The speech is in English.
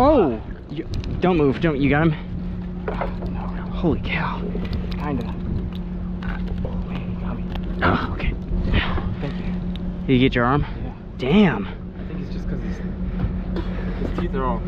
Oh! You, don't move. Don't. You got him? No, Holy cow. kinda. Oh man, got me. Oh, okay. Thank you. Did you get your arm? Yeah. Damn. I think it's just because his, his teeth are all